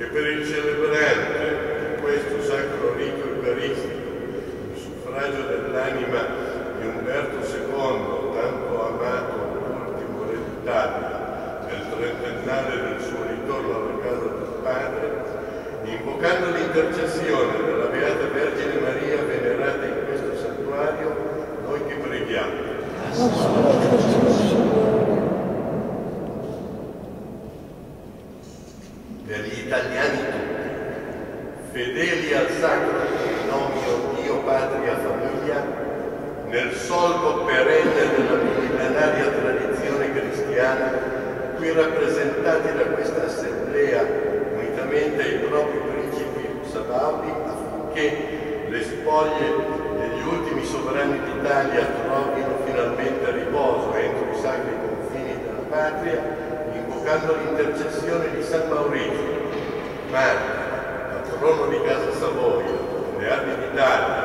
e per il celebrante di questo sacro rito eucaristico, il suffragio dell'anima di Umberto II, tanto amato ultimo re d'Italia, nel trentennale del suo ritorno alla casa del padre, invocando l'intercessione della Beata Vergine Maria venerata in questo santuario, noi ti preghiamo. Per gli italiani tutti, fedeli al sacro binomio Dio, Patria, Famiglia, nel solco perenne della millenaria tradizione cristiana, qui rappresentati da questa assemblea unitamente ai propri principi sabaudi affinché le spoglie degli ultimi sovrani d'Italia trovino finalmente riposo entro i sacri confini della patria, invocando l'intercessione di San Maurizio, Martire, patrono di Casa Savoia, le armi d'Italia,